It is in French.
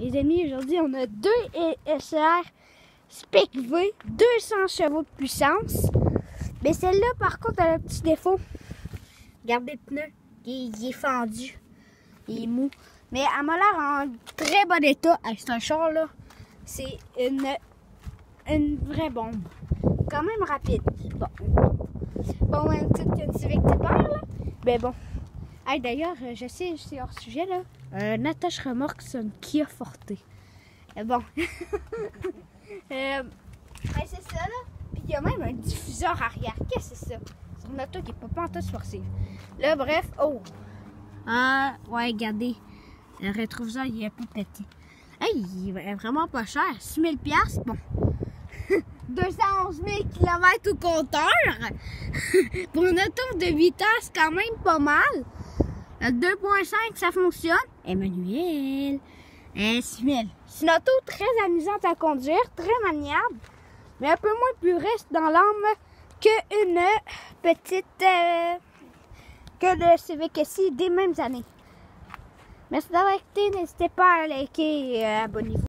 Les amis, aujourd'hui, on a deux SR Spec V, 200 chevaux de puissance. Mais celle-là, par contre, a un petit défaut. Regardez le pneu, il, est fendu. Il est mou. Mais elle m'a l'air en très bon état. C'est un char, là. C'est une, une vraie bombe. Quand même rapide. Bon. Bon, même toute une Civic Typer, là. Mais bon. Hey, D'ailleurs, je sais, c'est hors sujet, là. Un attache-remorque, c'est une Kia Forte. Mais bon. euh, c'est ça, là. Puis il y a même un diffuseur arrière. Qu'est-ce que c'est ça? C'est une auto qui n'est pas pantoute sportive. Là, bref. Oh! Ah, ouais, regardez. Le rétroviseur, il est un peu pété. Hey, il est vraiment pas cher. 6 000 bon. 211 000 km au compteur. Pour une auto de vitesse, quand même pas mal. Le 2.5, ça fonctionne? Emmanuel. Et 6 000. C'est une auto très amusante à conduire, très maniable, mais un peu moins puriste dans l'âme qu'une petite. Euh, que le Civic SI des mêmes années. Merci d'avoir écouté. N'hésitez pas à liker et abonnez-vous.